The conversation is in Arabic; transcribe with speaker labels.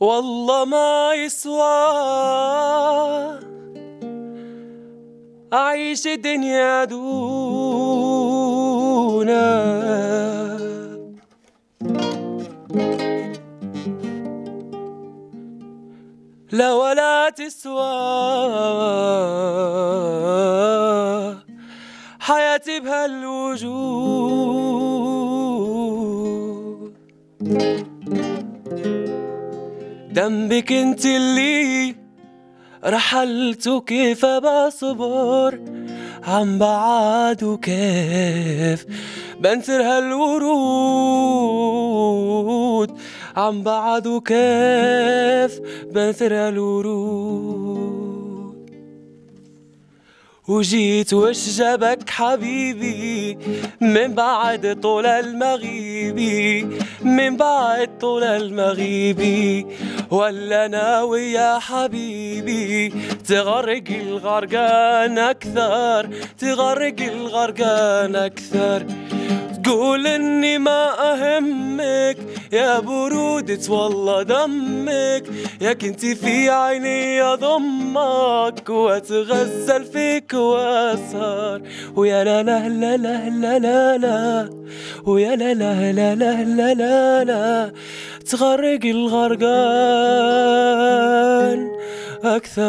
Speaker 1: والله ما يسوى أعيش الدنيا دونك لا ولا تسوى. حياتي بهالوجود. ذنبك انت اللي رحلت وكيف بصبر عم بعد وكيف بنثر هالورود. عم بعد وكيف بنثر هالورود وجيت وش جابك حبيبي؟ من بعد طول المغيبي من بعد طول المغيبي ولا ناوي يا حبيبي تغرق الغرقان أكثر؟ تغرق الغرقان أكثر. تقول اني ما اهمك يا برودة والله دمك يا كنتي في عيني اضمك واتغزل فيك واسهر ويا لا لا لا لا لا لا لا ويا لا لا لا لا لا لا لا تغرق الغرقان أكثر